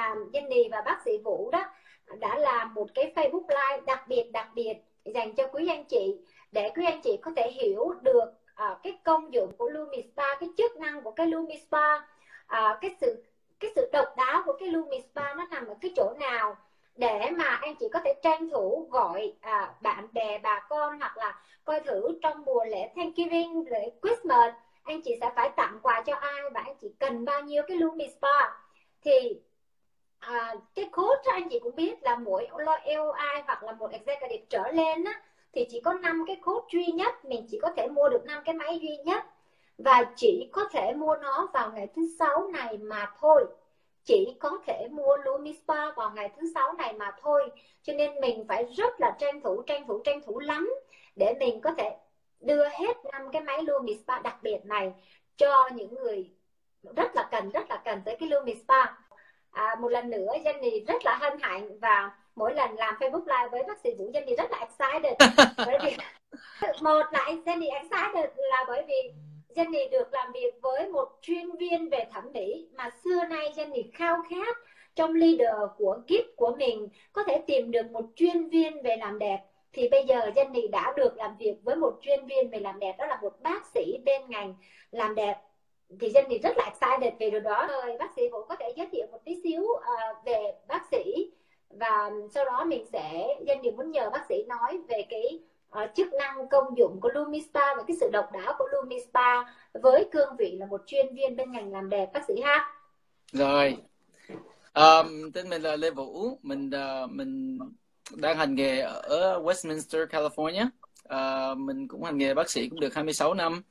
à, Jenny và bác sĩ Vũ đó đã làm một cái Facebook Live đặc biệt đặc biệt dành cho quý anh chị để quý anh chị có thể hiểu được à, cái công dụng của Lumi Spa, cái chức năng của cái Lumi Spa, à, cái sự cái sự độc đáo của cái Lumi Spa nó nằm ở cái chỗ nào để mà anh chị có thể tranh thủ gọi à, bạn bè bà con hoặc là coi thử trong mùa lễ Thanksgiving lễ Christmas anh chị sẽ phải tặng quà cho ai và anh chị cần bao nhiêu cái Lumi Spa. Thì à, cái code anh chị cũng biết là mỗi LOI hoặc là một executive trở lên á, thì chỉ có 5 cái code duy nhất mình chỉ có thể mua được 5 cái máy duy nhất. Và chỉ có thể mua nó vào ngày thứ sáu này mà thôi. Chỉ có thể mua Lumispa vào ngày thứ sáu này mà thôi. Cho nên mình phải rất là tranh thủ tranh thủ tranh thủ lắm để mình có thể đưa hết năm cái máy Lumispa đặc biệt này cho những người rất là cần rất là cần tới cái Lumispa à, một lần nữa Jenny rất là hân hạnh và mỗi lần làm Facebook Live với bác sĩ Vũ Jenny rất là excited. Bởi vì một là Jenny excited là bởi vì Jenny được làm việc với một chuyên viên về thẩm mỹ mà xưa nay Jenny khao khát trong leader của kiếp của mình có thể tìm được một chuyên viên về làm đẹp. Thì bây giờ Jenny đã được làm việc với một chuyên viên về làm đẹp đó là một bác sĩ bên ngành làm đẹp thì Jenny rất là excited về điều đó. Rồi bác sĩ vũ có thể giới thiệu một tí xíu uh, về bác sĩ. Và sau đó mình sẽ Jenny muốn nhờ bác sĩ nói về cái uh, chức năng công dụng của Lumispa và cái sự độc đáo của Lumispa với cương vị là một chuyên viên bên ngành làm đẹp bác sĩ ha. Rồi. Um, tên mình là Lê Vũ. Mình uh, mình đang hành nghề ở Westminster California. Uh, mình cũng hành nghề bác sĩ cũng được 26 năm.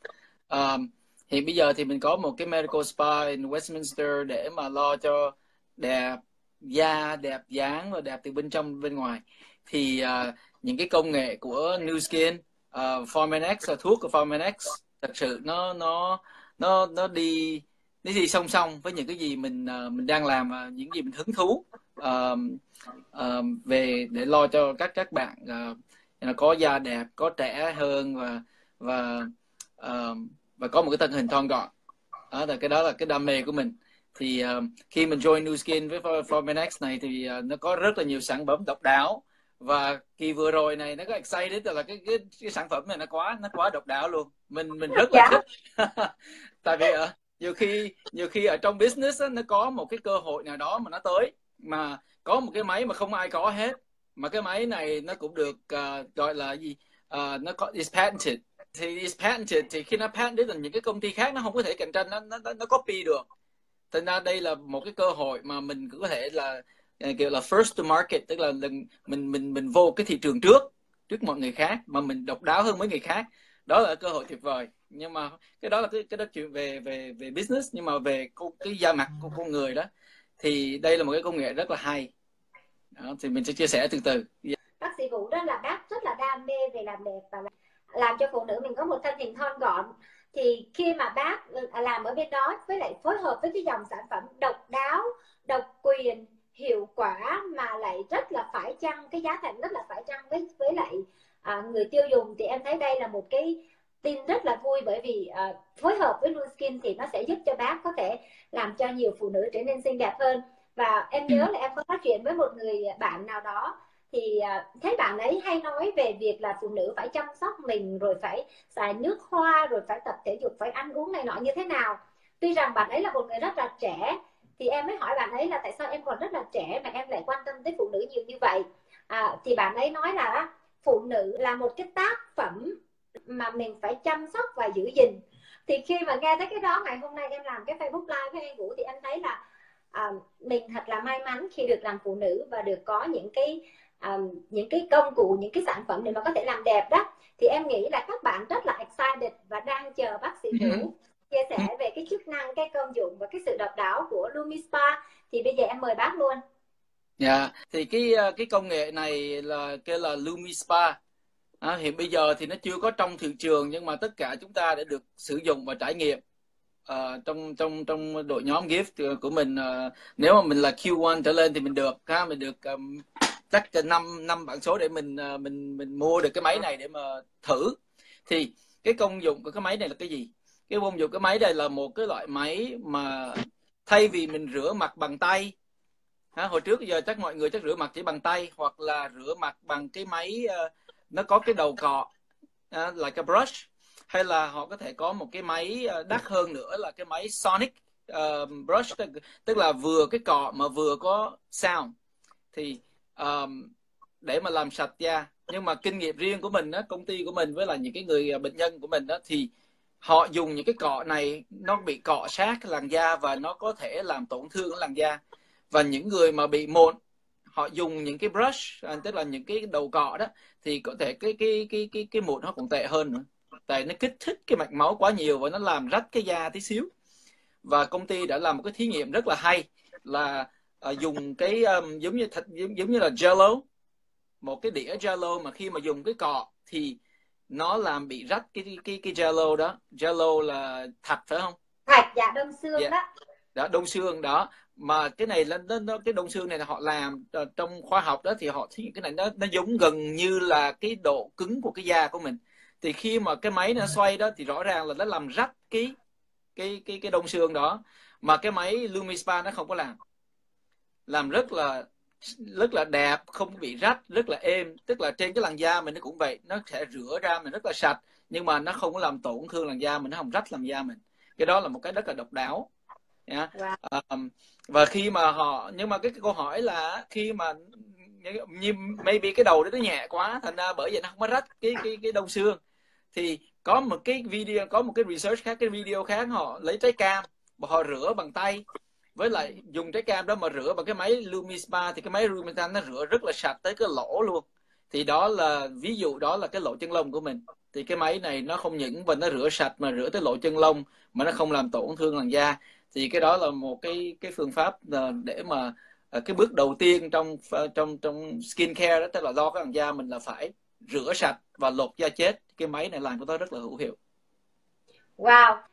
Uh, hiện bây giờ thì mình có một cái medical spa in Westminster để mà lo cho đẹp da đẹp dáng và đẹp từ bên trong bên ngoài. Thì uh, những cái công nghệ của New Skin, à, uh, Formanex X, thuốc của Formanex thật sự nó nó nó nó đi nó đi song song với những cái gì mình uh, mình đang làm và những gì mình hứng thú uh, uh, về để lo cho các các bạn uh, có da đẹp, có trẻ hơn và và uh, và có một cái thân hình thon gọn. Đó là cái đó là cái đam mê của mình. Thì uh, khi mình join New Skin với Formin X này thì uh, nó có rất là nhiều sản phẩm độc đáo. Và kỳ vừa rồi này nó có excited là cái cái, cái sản phẩm này nó quá nó quá độc đáo luôn. Mình mình rất là dạ. thích. Tại vì uh, nhiều khi nhiều khi ở trong business á, nó có một cái cơ hội nào đó mà nó tới. Mà có một cái máy mà không ai có hết. Mà cái máy này nó cũng được uh, gọi là gì? Uh, nó có is patented thì is patented thì khi nó patented thì những cái công ty khác nó không có thể cạnh tranh nó nó nó copy được. Thành ra đây là một cái cơ hội mà mình cũng có thể là à, kiểu là first to market tức là lần mình mình mình vô cái thị trường trước trước mọi người khác mà mình độc đáo hơn mấy người khác. Đó là cơ hội tuyệt vời. Nhưng mà cái đó là cái cái đó chuyện về về về business nhưng mà về cái, cái da mặt của con người đó thì đây là một cái công nghệ rất là hay. Đó, thì mình sẽ chia sẻ từ từ. Bác sĩ vũ đó là bác rất là đam mê về làm đẹp và làm cho phụ nữ mình có một thân hình thon gọn. Thì khi mà bác làm ở bên đó với lại phối hợp với cái dòng sản phẩm độc đáo độc quyền hiệu quả mà lại rất là phải chăng cái giá thành rất là phải chăng với với lại à, người tiêu dùng thì em thấy đây là một cái tin rất là vui bởi vì à, phối hợp với Skin thì nó sẽ giúp cho bác có thể làm cho nhiều phụ nữ trở nên xinh đẹp hơn. Và em nhớ là em có nói chuyện với một người bạn nào đó thì à, thấy bạn ấy hay nói về việc là phụ nữ phải chăm sóc mình rồi phải xài nước hoa rồi phải tập thể dục phải ăn uống này nọ như thế nào. Tuy rằng bạn ấy là một người rất là trẻ thì em mới hỏi bạn ấy là tại sao em còn rất là trẻ mà em lại quan tâm tới phụ nữ nhiều như vậy. À, thì bạn ấy nói là phụ nữ là một cái tác phẩm mà mình phải chăm sóc và giữ gìn. Thì khi mà nghe thấy cái đó ngày hôm nay em làm cái Facebook live với anh Vũ thì em thấy là à, mình thật là may mắn khi được làm phụ nữ và được có những cái um, những cái công cụ những cái sản phẩm để mà có thể làm đẹp đó thì em nghĩ là các bạn rất là excited và đang chờ bác sĩ Vũ ừ. chia sẻ về cái chức năng cái công dụng và cái sự độc đáo của Lumispa thì bây giờ em mời bác luôn Dạ, yeah. thì cái ờ, cái công nghệ này là kêu là Lumispa. À, hiện bây giờ thì nó chưa có trong thị trường nhưng mà tất cả chúng ta đã được sử dụng và trải nghiệm uh, trong trong trong đội nhóm gift của mình uh, nếu mà mình là Q1 trở lên thì mình được ha mình được um, chắc cho năm năm bản số để mình ờ, mình mình mua được cái máy này để mà thử. Thì cái công dụng của cái máy này là cái gì? Cái công dụng cái máy này là một cái loại máy mà thay vì mình rửa mặt bằng tay ha, hồi trước giờ chắc mọi người chắc rửa mặt chỉ bằng tay hoặc là rửa mặt bằng cái máy uh, nó có cái đầu cọ uh, là cái brush. Hay là họ có thể có một cái máy đắt hơn nữa là cái máy sonic uh, brush. Tức, tức là vừa cái cọ mà vừa có sound. Thì um, để mà làm sạch da. Nhưng mà kinh nghiệm riêng của mình đó công ty của mình với là những cái người à, bệnh nhân của mình đó thì họ dùng những cái cọ này nó bị cọ sát làn da và nó có thể làm tổn thương làn da. Và những người mà bị mụn họ dùng những cái brush à, tức là những cái đầu cọ đó thì có thể cái cái cái cái cái mụn nó cũng tệ hơn nữa. Tại nó kích thích cái mạch máu quá nhiều và nó làm rách cái da tí xíu. Và công ty đã làm một cái thí nghiệm rất là hay là uh, dùng cái um, giống như thật giống, giống như là jello. Một cái đĩa jello mà khi mà dùng cái cọ thì nó làm bị rách cái cái cái jello đó. Jello là thạch phải không? Thạch dạ đông xương yeah. Dạ. đó. Đó đông xương đó. Mà cái này là nó, nó cái đông xương này là họ làm uh, trong khoa học đó thì họ thấy cái này nó nó giống gần như là cái độ cứng của cái da của mình. Thì khi mà cái máy nó xoay đó thì rõ ràng là nó làm rách cái cái cái cái đông xương đó. Mà cái máy Lumispa nó không có làm làm rất là rất là đẹp không bị rách rất là êm. Tức là trên cái làn da mình nó cũng vậy. Nó sẽ rửa ra mình rất là sạch nhưng mà nó không có làm tổn thương làn da mình nó không rách làn da mình. Cái đó là một cái rất là độc đáo. Yeah. wow. um, và khi mà họ nhưng mà cái, cái câu hỏi là khi mà như maybe cái đầu đó nó nhẹ quá thành ra bởi vậy nó không có rách cái cái cái đông xương. Thì có một cái video có một cái research khác cái video khác họ lấy trái cam và họ rửa bằng tay với lại dùng trái cam đó mà rửa bằng cái máy Lumispa thì cái máy Lumispa nó rửa rất là sạch tới cái lỗ luôn. Thì đó là, ví dụ đó là cái lỗ chân lông của mình. Thì cái máy này nó không những và nó rửa sạch mà rửa tới lỗ chân lông mà nó không làm tổn thương làn da. Thì cái đó là một cái cái phương pháp ờ, để mà ờ, cái bước đầu tiên trong trong trong skin care đó, tức là do cái làn da mình là phải rửa sạch và lột da chết. Cái máy này làm của tôi rất là hữu hiệu. Wow.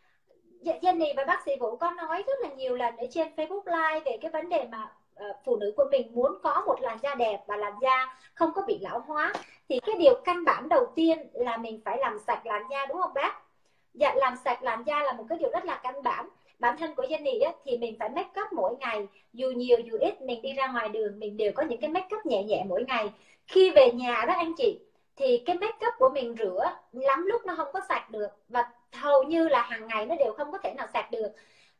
Dạ, dạ, Jenny và bác sĩ Vũ có nói rất là nhiều lần ở trên Facebook Live về cái vấn đề mà ờ, phụ nữ của mình muốn có một làn da đẹp và làn da không có bị lão hóa. Thì cái điều căn bản đầu tiên là mình phải làm sạch làn da đúng không bác? Dạ làm sạch làn da là một cái điều rất là căn bản. Bản thân của Jenny á, thì mình phải make up mỗi ngày. Dù nhiều dù ít mình đi ra ngoài đường mình đều có những cái make up nhẹ nhẹ mỗi ngày. Khi về nhà đó anh chị thì cái make up của mình rửa lắm lúc nó không có sạch được. Và hầu như là hàng ngày nó đều không có thể nào sạch được.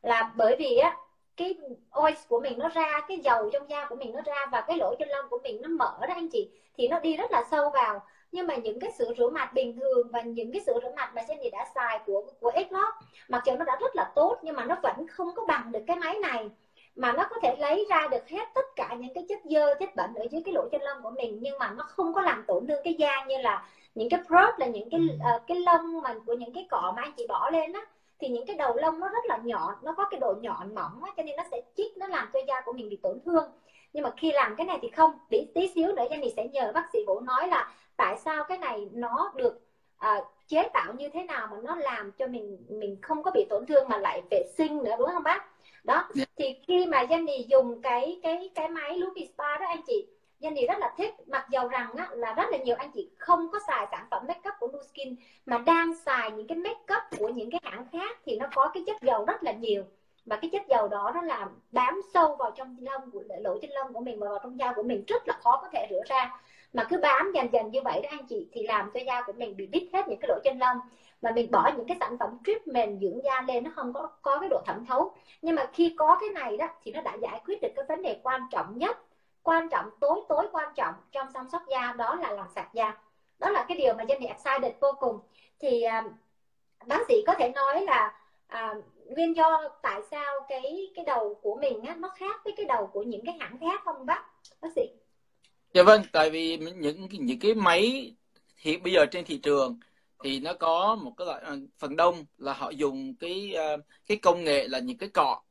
Là bởi vì á, cái oil của mình nó ra, cái dầu trong da của mình nó ra và cái lỗ chân lông của mình nó mở đó anh chị, thì nó đi rất là sâu vào. Nhưng mà những cái sữa rửa mặt bình thường và những cái sữa rửa mặt mà Jenny đã xài của của Xlot mặc dù nó đã rất là tốt nhưng mà nó vẫn không có bằng được cái máy này. Mà nó có thể lấy ra được hết tất cả những cái chất dơ, chất bẩn ở dưới cái lỗ chân lông của mình nhưng mà nó không có làm tổn thương cái da như là những cái prop là những cái uh, cái lông mà của những cái cọ mà anh chị bỏ lên á thì những cái đầu lông nó rất là nhọn nó có cái độ nhọn mỏng á, cho nên nó sẽ chích nó làm cho da của mình bị tổn thương nhưng mà khi làm cái này thì không tí, tí xíu nữa mình sẽ nhờ bác sĩ vũ nói là tại sao cái này nó được uh, chế tạo như thế nào mà nó làm cho mình mình không có bị tổn thương mà lại vệ sinh nữa đúng không bác đó. Dạ. thì khi mà Jenny dùng cái cái cái máy Lucky Spa đó anh chị Jenny rất là thích mặc dầu rằng á, là rất là nhiều anh chị không có xài sản phẩm make up của Nuskin mà đang xài những cái make up của những cái hãng khác thì nó có cái chất dầu rất là nhiều. Và cái chất dầu đó nó làm bám sâu vào trong lông của lỗ chân lông của mình và vào trong da của mình rất là khó có thể rửa ra. Mà cứ bám dần dần như vậy đó anh chị thì làm cho da của mình bị đít hết những cái lỗ chân lông. Và mình bỏ những cái sản phẩm treatment dưỡng da lên nó không có có cái độ thẩm thấu. Nhưng mà khi có cái này đó thì nó đã giải quyết được cái vấn đề quan trọng nhất quan trọng tối tối quan trọng trong chăm sóc da đó là làm sạch da đó là cái điều mà Jenny excited vô cùng. Thì uh, bác sĩ có thể nói là uh, nguyên do tại sao cái cái đầu của mình á, nó khác với cái đầu của những cái hãng khác không bác bác sĩ? Dạ vâng tại vì những những cái máy hiện bây giờ trên thị trường thì nó có một cái loại à, phần đông là họ dùng cái cái công nghệ là những cái cọ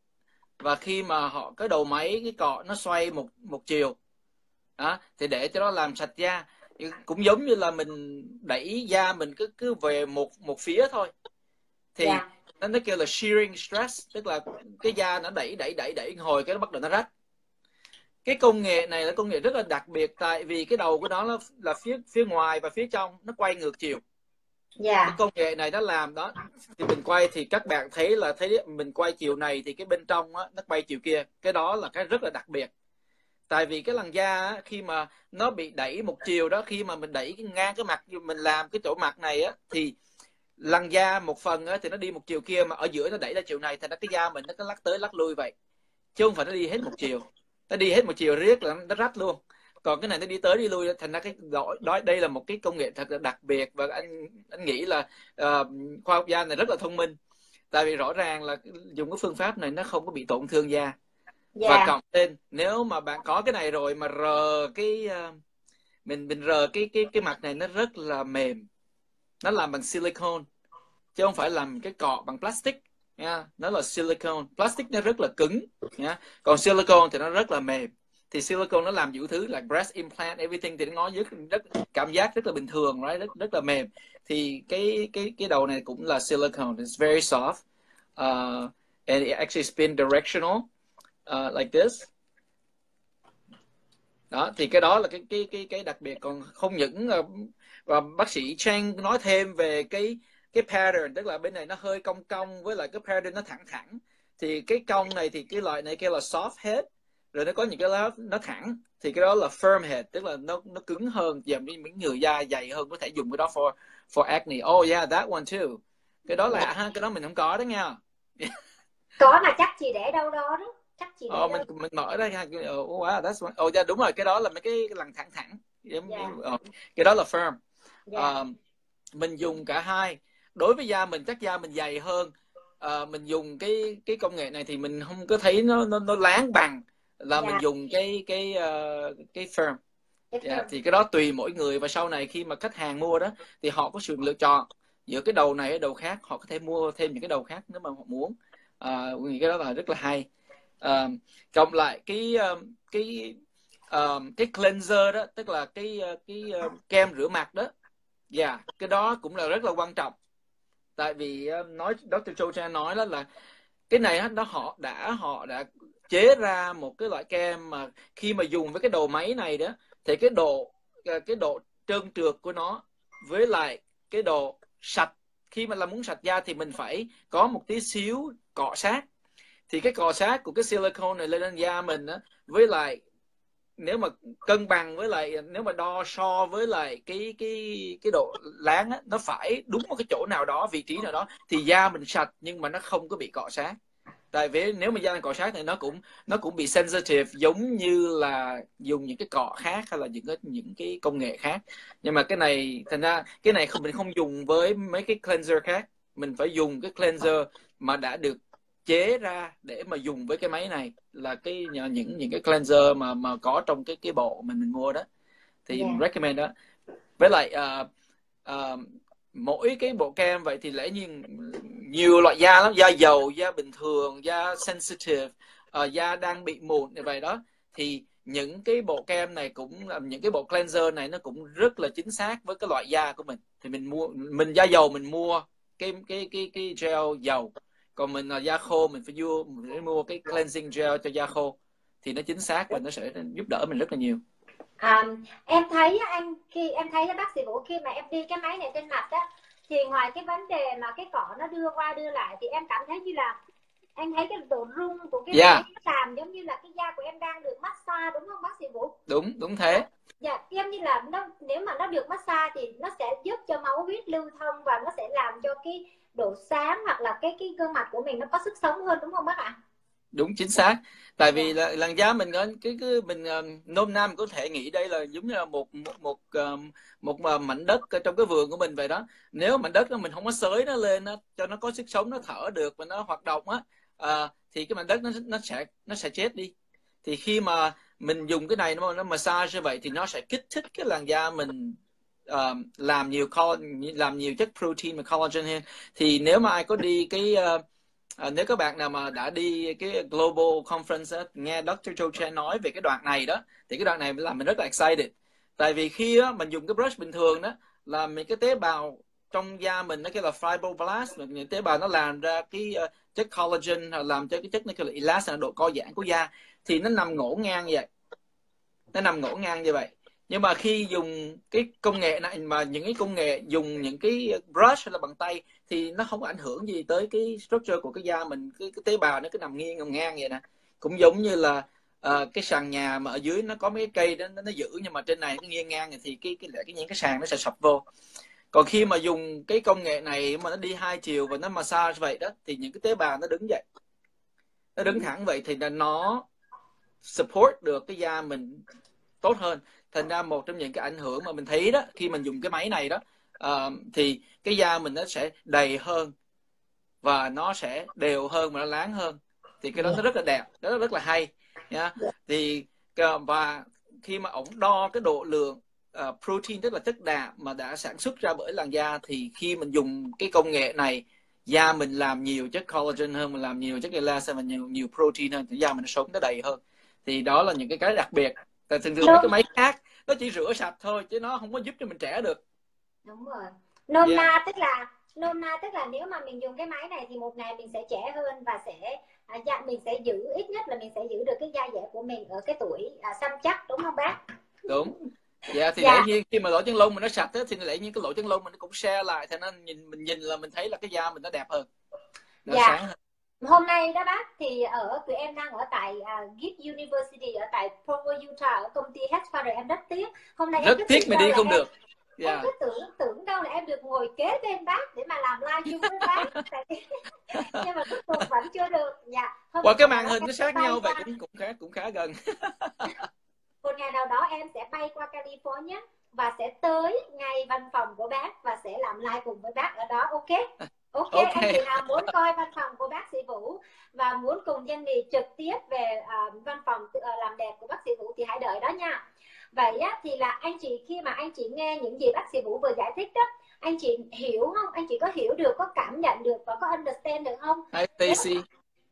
và khi mà họ cái đầu máy cái cọ nó xoay một một chiều đó thì để cho nó làm sạch da cũng giống như là mình đẩy da mình cứ cứ về một một phía thôi thì yeah. Dạ. nó nó kêu là shearing stress tức là cái da nó đẩy đẩy đẩy đẩy hồi cái nó bắt đầu nó rách cái công nghệ này là công nghệ rất là đặc biệt tại vì cái đầu của nó là, là phía phía ngoài và phía trong nó quay ngược chiều. Dạ. cái công nghệ này nó làm đó thì mình quay thì các bạn thấy là thấy mình quay chiều này thì cái bên trong á, nó quay chiều kia. Cái đó là cái rất là đặc biệt. Tại vì cái làn da khi mà nó bị đẩy một chiều đó khi mà mình đẩy ngang cái mặt mình làm cái chỗ mặt này á thì làn da một phần á, thì nó đi một chiều kia mà ở giữa nó đẩy ra chiều này thì nó cái da mình nó cứ lắc tới lắc lui vậy. Chứ không phải nó đi hết một chiều. Nó đi hết một chiều riết là nó rách luôn còn cái này nó đi tới đi lui thành ra cái đó, đó đây là một cái công nghệ thật là đặc biệt và anh anh nghĩ là uh, khoa học da này rất là thông minh. Tại vì rõ ràng là dùng cái phương pháp này nó không có bị tổn thương da. Yeah. và dạ. cộng lên nếu mà bạn có cái này rồi mà rờ cái uh, mình mình rờ cái cái cái mặt này nó rất là mềm. Nó làm bằng silicone chứ không phải làm cái cọ bằng plastic nha. Nó là silicone. Plastic nó rất là cứng nha. Còn silicone thì nó rất là mềm thì silicone nó làm nhiều thứ là breast implant everything thì nó rất, rất cảm giác rất là bình thường right? rất rất là mềm. Thì cái cái cái đầu này cũng là silicone it's very soft. Uh, and it actually spin directional uh, like this. Đó thì cái đó là cái cái cái cái đặc biệt. Còn không những uh, và bác sĩ Chang nói thêm về cái cái pattern tức là bên này nó hơi cong cong với lại cái pattern nó thẳng thẳng. Thì cái cong này thì cái loại này kêu là soft head rồi nó có những cái lớp nó thẳng thì cái đó là firm head tức là nó nó cứng hơn dành như những người da dày hơn có thể dùng cái đó for for acne. Oh yeah that one too. Cái đó là ha cái đó mình không có đó nha. Có mà chắc chị để đâu đó đó chắc chị để oh, mình mình mở ra ha oh, wow, that's one. oh yeah, đúng rồi cái đó là mấy cái lần thẳng thẳng yeah. oh, cái đó là firm. Yeah. uh, mình dùng cả hai. Đối với da mình chắc da mình dày hơn. Uh, mình dùng cái cái công nghệ này thì mình không có thấy nó nó nó láng bằng là yeah. mình dạ. dùng cái cái uh, cái firm yeah, dạ, thì cái đó tùy mỗi người và sau này khi mà khách hàng mua đó thì họ có sự lựa chọn giữa cái đầu này cái đầu khác họ có thể mua thêm những cái đầu khác nếu mà họ muốn uh, cái đó là rất là hay uh, cộng lại cái cái uh, cái cleanser đó tức là cái cái uh, kem rửa mặt đó dạ yeah, cái đó cũng là rất là quan trọng tại vì uh, nói Dr. Chan nói đó là cái này đó họ đã họ đã chế ra một cái loại kem mà khi mà dùng với cái đầu máy này đó, thì cái độ à, cái độ trơn trượt của nó với lại cái độ sạch, khi mà làm muốn sạch da thì mình phải có một tí xíu cọ sát. Thì cái cọ sát của cái silicone này lên da mình á, với lại nếu mà cân bằng với lại, nếu mà đo so với lại cái cái cái độ láng á, nó phải đúng một cái chỗ nào đó, vị trí nào đó, thì da mình sạch nhưng mà nó không có bị cọ sát tại vì nếu mà da cọ sát thì nó cũng nó cũng bị sensitive giống như là dùng những cái cọ khác hay là những cái những cái công nghệ khác nhưng mà cái này thành ra cái này không mình không dùng với mấy cái cleanser khác mình phải dùng cái cleanser mà đã được chế ra để mà dùng với cái máy này là cái những những cái cleanser mà mà có trong cái cái bộ mình mình mua đó thì yeah. Dạ. recommend đó với lại uh, uh, mỗi cái bộ kem vậy thì lẽ nhiên nhiều loại da lắm da dầu da bình thường da sensitive uh, da đang bị mụn như vậy đó. Thì những cái bộ kem này cũng những cái bộ cleanser này nó cũng rất là chính xác với cái loại da của mình. Thì mình mua mình da dầu mình mua cái cái cái cái gel dầu. Còn mình là da khô mình phải mua mình phải mua cái cleansing gel cho da khô. Thì nó chính xác và nó sẽ giúp đỡ mình rất là nhiều à, em thấy anh khi em thấy bác sĩ vũ khi mà em đi cái máy này trên mặt á thì ngoài cái vấn đề mà cái cỏ nó đưa qua đưa lại thì em cảm thấy như là em thấy cái độ rung của cái yeah. máy nó làm giống như là cái da của em đang được massage đúng không bác sĩ vũ? Đúng đúng thế. Dạ em như là nó nếu mà nó được massage thì nó sẽ giúp cho máu huyết lưu thông và nó sẽ làm cho cái độ sáng hoặc là cái cái gương mặt của mình nó có sức sống hơn đúng không bác ạ đúng chính xác. Tại vì là làn da mình cái cái mình um, nôm nam có thể nghĩ đây là giống như là một một một, um, một, một mảnh đất trong cái vườn của mình vậy đó. Nếu mảnh đất đó mình không có xới nó lên nó cho nó có sức sống nó thở được và nó hoạt động á à, thì cái mảnh đất nó nó sẽ nó sẽ chết đi. Thì khi mà mình dùng cái này nó nó massage như vậy thì nó sẽ kích thích cái làn da mình uh, làm nhiều làm nhiều chất protein và collagen hơn. Thì nếu mà ai có đi cái uh, À, nếu các bạn nào mà đã đi cái Global Conference đó, nghe Dr. Joe Chen nói về cái đoạn này đó thì cái đoạn này làm mình rất là excited tại vì khi đó, mình dùng cái brush bình thường đó là mình cái tế bào trong da mình nó kêu là fibroblast những tế bào nó làm ra cái uh, chất collagen làm cho cái chất nó kêu là elastin độ co giãn của da thì nó nằm ngổ ngang như vậy nó nằm ngổ ngang như vậy nhưng mà khi dùng cái công nghệ này mà những cái công nghệ dùng những cái ờ, brush hay là bằng tay thì nó không ảnh hưởng gì tới cái structure của cái da mình cái, cái tế bào nó cứ nằm nghiêng nằm ngang vậy nè. Cũng giống như là uh, cái sàn nhà mà ở dưới nó có mấy cái cây đó nó, nó giữ nhưng mà trên này nó nghiêng ngang thì cái cái cái những cái sàn nó sẽ sập vô. Còn khi mà dùng cái công nghệ này mà nó đi hai chiều và nó massage vậy đó thì những cái tế bào nó đứng dậy nó đứng thẳng vậy thì là nó support được cái da mình tốt hơn. Thành ra một trong những cái ảnh hưởng mà mình thấy đó khi mình dùng cái máy này đó uh, thì cái da mình nó sẽ đầy hơn và nó sẽ đều hơn và nó láng hơn. Thì cái đó nó rất là đẹp đó rất là hay nha thì ờ, và khi mà ổng đo cái độ lượng uh, protein tức là chất đạm mà đã sản xuất ra bởi làn da thì khi mình dùng cái công nghệ này da mình làm nhiều chất collagen hơn mình làm nhiều chất elastin và nhiều nhiều protein hơn thì da mình nó sống nó đầy hơn. Thì đó là những cái cái đặc biệt. Tại thường thường mấy cái máy khác nó chỉ rửa sạch thôi chứ nó không có giúp cho mình trẻ được đúng rồi. Nôm yeah. na tức là nôm na tức là nếu mà mình dùng cái máy này thì một ngày mình sẽ trẻ hơn và sẽ à, mình sẽ giữ ít nhất là mình sẽ giữ được cái da dẻ của mình ở cái tuổi à, xăm chắc đúng không bác? Đúng. Dạ thì dạ. lẽ nhiên khi mà lỗ chân lông mình nó sạch á thì lẽ nhiên cái lỗ chân lông mình cũng share lại thì nó nhìn mình nhìn là mình thấy là cái da mình nó đẹp hơn. Nó dạ. sáng hơn. Hôm nay đó bác thì ở tụi em đang ở tại uh, Gift University ở tại Provo Utah ở công ty Headfather em rất tiếc. Hôm nay rất em tiếc mà đi không em, được yeah. em dạ. cứ tưởng tưởng đâu là em được ngồi kế bên bác để mà làm live chung với bác nhưng mà cuối cùng vẫn chưa được dạ qua cái màn hình nó sát nhau vậy cũng cũng khá cũng khá gần một ngày nào đó em sẽ bay qua California và sẽ tới ngay văn phòng của bác và sẽ làm live cùng với bác ở đó ok ok, okay. anh chị nào muốn coi văn phòng của bác sĩ Vũ và muốn cùng Jenny trực tiếp về uh, văn phòng uh, làm đẹp của bác sĩ Vũ thì hãy đợi đó nha vậy á, thì là anh chị khi mà anh chị nghe những gì bác sĩ Vũ vừa giải thích đó anh chị hiểu không? Anh chị có hiểu được có cảm nhận được và có understand được không? Stacy.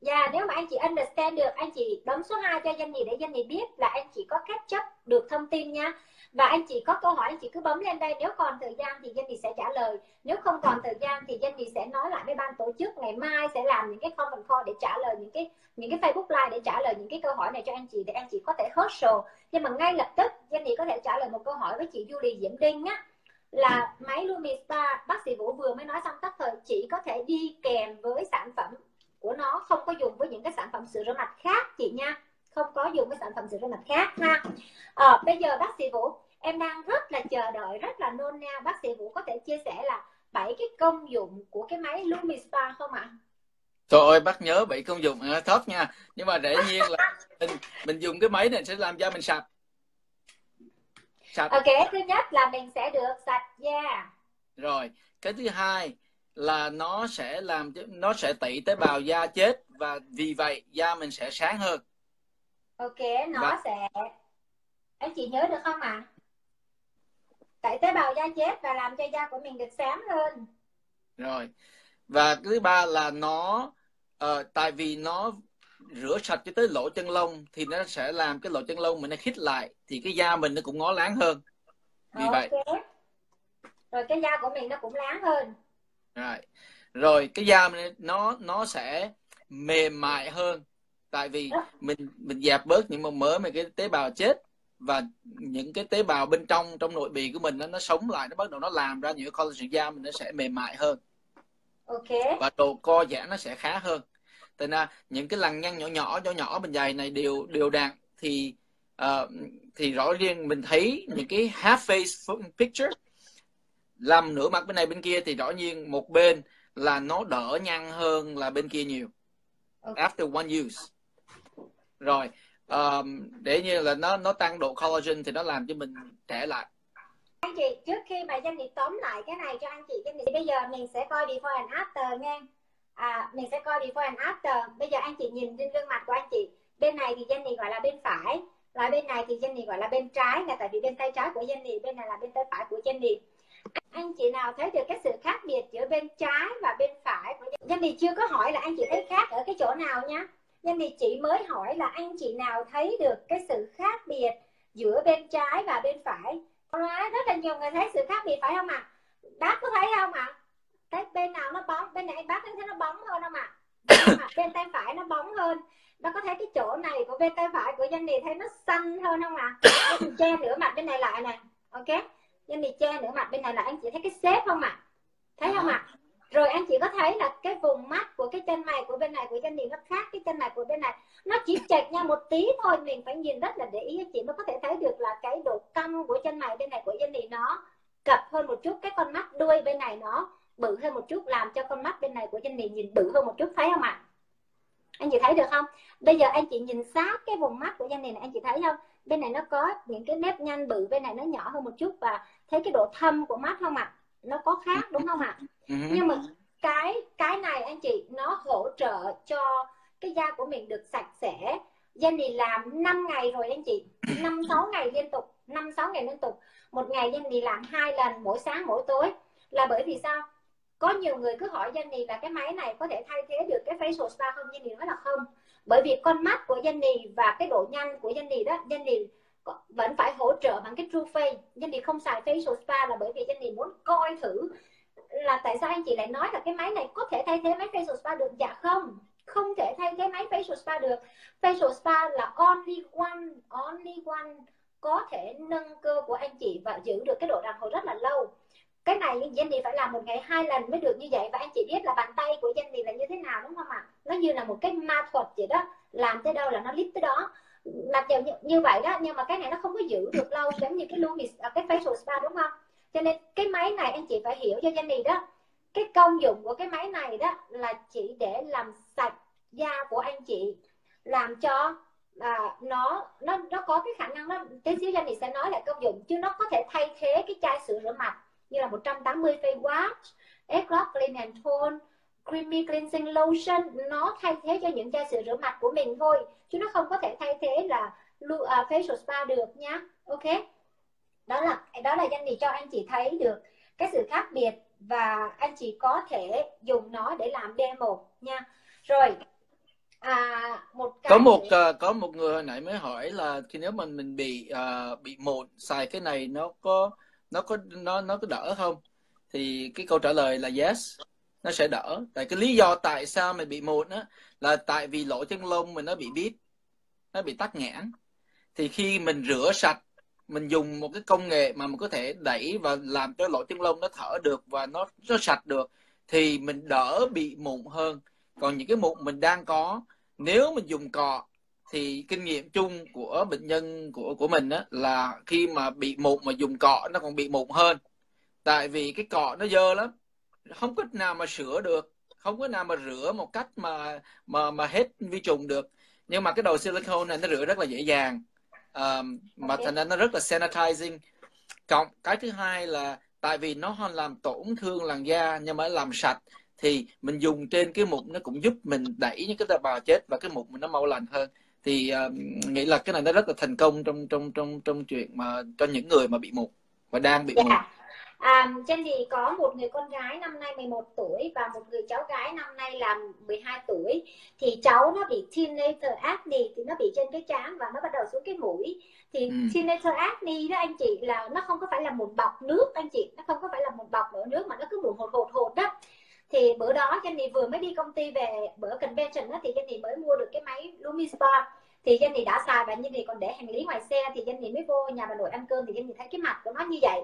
Dạ, yeah, nếu mà anh chị understand được, anh chị bấm số 2 cho Jenny để Jenny biết là anh chị có catch up được thông tin nha. Và anh chị có câu hỏi anh chị cứ bấm lên đây, nếu còn thời gian thì Jenny sẽ trả lời. Nếu không còn thời gian thì Jenny sẽ nói lại với ban tổ chức. Ngày mai sẽ làm những cái comment call để trả lời những cái những cái Facebook live để trả lời những cái câu hỏi này cho anh chị để anh chị có thể hustle. Nhưng mà ngay lập tức Jenny có thể trả lời một câu hỏi với chị Julie Diễm Đinh á. Là máy Lumista bác sĩ Vũ vừa mới nói xong tất thời chỉ có thể đi kèm với sản phẩm của nó không có dùng với những cái sản phẩm sữa rửa mặt khác chị nha. Không có dùng với sản phẩm sữa rửa mặt khác ha. À, bây giờ bác sĩ Vũ em đang rất là chờ đợi rất là nôn nao bác sĩ Vũ có thể chia sẻ là bảy cái công dụng của cái máy Lumispa không ạ? Trời ơi, bác nhớ bảy công dụng à, thấp nha. Nhưng mà dĩ nhiên là mình, mình dùng cái máy này sẽ làm cho mình sạch. Sạch. Ok, thứ nhất là mình sẽ được sạch da. Rồi, cái thứ hai là nó sẽ làm nó sẽ tẩy tế bào da chết và vì vậy da mình sẽ sáng hơn ok nó và... sẽ anh chị nhớ được không ạ à? Tẩy tế bào da chết và làm cho da của mình được sáng hơn. Rồi. Và thứ ba là nó uh, tại vì nó rửa sạch cho tới lỗ chân lông thì nó sẽ làm cái lỗ chân lông mình nó khít lại thì cái da mình nó cũng ngó láng hơn. Vì okay. vậy rồi cái da của mình nó cũng láng hơn. Rồi. Rồi cái da nó nó sẽ mềm mại hơn. Tại vì mình mình dẹp bớt những mầm mỡ mà cái tế bào chết và những cái tế bào bên trong trong nội bì của mình nó nó sống lại nó bắt đầu nó làm ra những collagen da mình nó sẽ mềm mại hơn. Ok. Và độ co giãn nó sẽ khá hơn. Tại ra những cái lằn nhăn nhỏ nhỏ nhỏ nhỏ bên dài này đều đều đặn. Thì uh, thì rõ riêng mình thấy những cái half face picture làm nửa mặt bên này bên kia thì rõ nhiên một bên là nó đỡ nhăn hơn là bên kia nhiều. Okay. after one use. Rồi um, để như là nó nó tăng độ collagen thì nó làm cho mình trẻ lại. Anh chị trước khi mà doanh nghiệp tóm lại cái này cho anh chị doanh nghiệp bây giờ mình sẽ coi before and after nghe à, mình sẽ coi before and after. Bây giờ anh chị nhìn trên gương mặt của anh chị. Bên này thì doanh nghiệp gọi là bên phải lại bên này thì doanh nghiệp gọi là bên trái là tại vì bên tay trái của doanh nghiệp bên này là bên tay phải của doanh nghiệp. Anh chị nào thấy được cái sự khác biệt giữa bên trái và bên phải của doanh nghiệp? Chưa có hỏi là anh chị thấy khác ở cái chỗ nào nhá Nhân thì chỉ mới hỏi là anh chị nào thấy được cái sự khác biệt giữa bên trái và bên phải nói rất là nhiều người thấy sự khác biệt phải không ạ à? bác có thấy không ạ à? thấy bên nào nó bóng bên này bác thấy nó bóng hơn không ạ à? bên tay phải nó bóng hơn bác có thấy cái chỗ này của bên tay phải của Jenny thấy nó xanh hơn không ạ à? che nửa mặt bên này lại nè ok Jenny che nửa mặt bên này là anh chị thấy cái xếp không ạ à? thấy không ạ à? Rồi anh chị có thấy là cái vùng mắt của cái chân mày của bên này của chân này nó khác cái chân mày của bên này. Nó chỉ chệch nhau một tí thôi mình phải nhìn rất là để ý. Anh chị mới có thể thấy được là cái độ cong của chân mày bên này của chân này nó cập hơn một chút cái con mắt đuôi bên này nó bự hơn một chút làm cho con mắt bên này của chân này nhìn bự hơn một chút thấy không ạ? Anh chị thấy được không? Bây giờ anh chị nhìn sát cái vùng mắt của chân này, này anh chị thấy không? Bên này nó có những cái nếp nhăn bự bên này nó nhỏ hơn một chút và thấy cái độ thâm của mắt không ạ? Nó có khác đúng không ạ? Ừ. nhưng mà cái cái này anh chị nó hỗ trợ cho cái da của mình được sạch sẽ. Jenny làm 5 ngày rồi anh chị 5 6 ngày liên tục 5 6 ngày liên tục. Một ngày Jenny làm hai lần mỗi sáng mỗi tối. Là bởi vì sao? Có nhiều người cứ hỏi Jenny là cái máy này có thể thay thế được cái facial spa không? Jenny nói là không. Bởi vì con mắt của Jenny và cái độ nhanh của Jenny đó Jenny vẫn phải hỗ trợ bằng cái True Face Jenny không xài facial spa là bởi vì Jenny muốn coi thử là tại sao anh chị lại nói là cái máy này có thể thay thế máy facial spa được. Dạ không không thể thay thế máy facial spa được. Facial spa là only one only one có thể nâng cơ của anh chị và giữ được cái độ đàn hồi rất là lâu. Cái này Jenny phải làm một ngày hai lần mới được như vậy. Và anh chị biết là bàn tay của Jenny là như thế nào, đúng không ạ? Nó như là một cái ma thuật vậy đó. Làm tới đâu là nó lít tới đó mặc dù như, như vậy đó nhưng mà cái này nó không có giữ được lâu giống như cái Lumis à, cái facial spa đúng không? Cho nên cái máy này anh chị phải hiểu cho Jenny đó cái công dụng của cái máy này đó là chỉ để làm sạch da của anh chị làm cho à, nó nó nó có cái khả năng nó tí xíu Jenny sẽ nói lại công dụng chứ nó có thể thay thế cái chai sữa rửa mặt như là 180 face wash, Eclog Clean and Tone, Creamy Cleansing Lotion nó thay thế cho những chai sữa rửa mặt của mình thôi chứ nó không có thể thay thế là à, facial spa được nhá. Ok? Đó là đó là danh gì cho anh chị thấy được cái sự khác biệt và anh chị có thể dùng nó để làm demo nha. Rồi à, một cái có một uh, có một người hồi nãy mới hỏi là khi nếu mình mình bị uh, bị mụn xài cái này nó có nó có nó nó có đỡ không? Thì cái câu trả lời là yes nó sẽ đỡ. Tại cái lý do tại sao mình bị mụn á, là tại vì lỗ chân lông mình nó bị bít nó bị tắc nghẽn. Thì khi mình rửa sạch, mình dùng một cái công nghệ mà mình có thể đẩy và làm cho lỗ chân lông nó thở được và nó nó sạch được, thì mình đỡ bị mụn hơn. Còn những cái mụn mình đang có, nếu mình dùng cọ, thì kinh nghiệm chung của bệnh nhân, của của mình á, là khi mà bị mụn mà dùng cọ, nó còn bị mụn hơn. Tại vì cái cọ nó dơ lắm không có nào mà sửa được không có nào mà rửa một cách mà mà mà hết vi trùng được. Nhưng mà cái đầu silicone này nó rửa rất là dễ dàng. Um, mà thành ra nó rất là sanitizing. Cộng cái thứ hai là tại vì nó làm tổn thương làn da nhưng mà làm sạch thì mình dùng trên cái mụn nó cũng giúp mình đẩy những cái tế bào chết và cái mụn mình nó mau lành hơn. Thì uh, nghĩ là cái này nó rất là thành công trong trong trong trong chuyện mà cho những người mà bị mụn và đang bị yeah. mụn À, trên thì có một người con gái năm nay 11 tuổi và một người cháu gái năm nay là 12 tuổi. Thì cháu nó bị teenager acne thì nó bị trên cái trán và nó bắt đầu xuống cái mũi. Thì ừ. teenager acne đó anh chị là nó không có phải là một bọc nước anh chị nó không có phải là một bọc mỡ nước mà nó cứ mụn hột hột hột đó. Thì bữa đó Jenny vừa mới đi công ty về bữa convention đó thì Jenny mới mua được cái máy Lumi Spa thì Jenny đã xài và Jenny còn để hành lý ngoài xe thì Jenny mới vô nhà bà nội ăn cơm thì Jenny thấy cái mặt của nó như vậy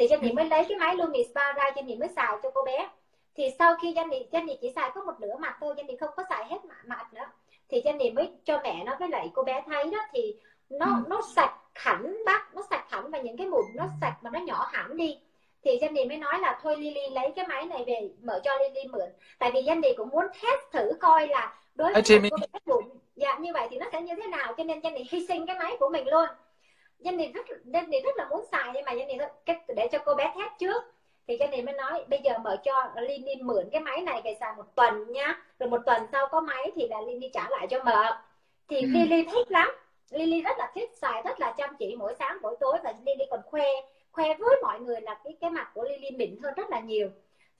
thì Jenny mới lấy cái máy Lumi Spa ra Jenny mới xài cho cô bé. Thì sau khi Jenny Jenny chỉ xài có một nửa mặt thôi Jenny không có xài hết mặt, mặt nữa. Thì Jenny mới cho mẹ nó với lại cô bé thấy đó thì nó ừ. nó sạch hẳn bác nó sạch hẳn và những cái mụn nó sạch và nó nhỏ hẳn đi. Thì Jenny mới nói là thôi Lily lấy cái máy này về mở cho Lily mượn. Tại vì Jenny cũng muốn test thử coi là đối với cô bé bụng dạ như vậy thì nó sẽ như thế nào? Cho nên Jenny hy sinh cái máy của mình luôn Jenny rất Jenny rất là muốn xài nhưng mà Jenny để cho cô bé test trước. Thì Jenny mới nói bây giờ mở cho Lily mượn cái máy này về xài một tuần nhá rồi một tuần sau có máy thì là Lily trả lại cho mợ. Thì ừ. Lily thích lắm. Lily rất là thích xài rất là chăm chỉ mỗi sáng mỗi tối và Lily còn khoe khoe với mọi người là cái cái mặt của Lily mịn hơn rất là nhiều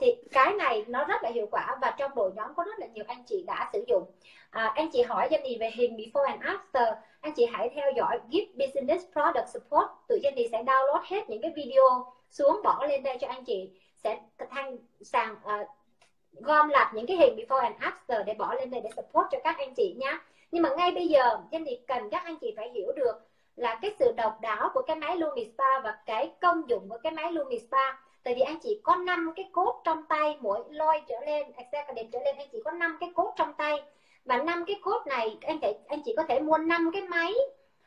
thì cái này nó rất là hiệu quả và trong đội nhóm có rất là nhiều anh chị đã sử dụng. À, anh chị hỏi Jenny về hình before and after. Anh chị hãy theo dõi Gift Business Product Support. Tụi Jenny sẽ download hết những cái video xuống bỏ lên đây cho anh chị. Sẽ thăng sàng uh, gom lại những cái hình before and after để bỏ lên đây để support cho các anh chị nhé nhưng mà ngay bây giờ Jenny cần các anh chị phải hiểu được là cái sự độc đáo của cái máy Lumi Spa và cái công dụng của cái máy Lumi Spa tại vì anh chỉ có năm cái cốt trong tay mỗi lôi trở lên để trở lên, anh chỉ có năm cái cốt trong tay. Và năm cái cốt này, anh thể anh chỉ có thể mua năm cái máy.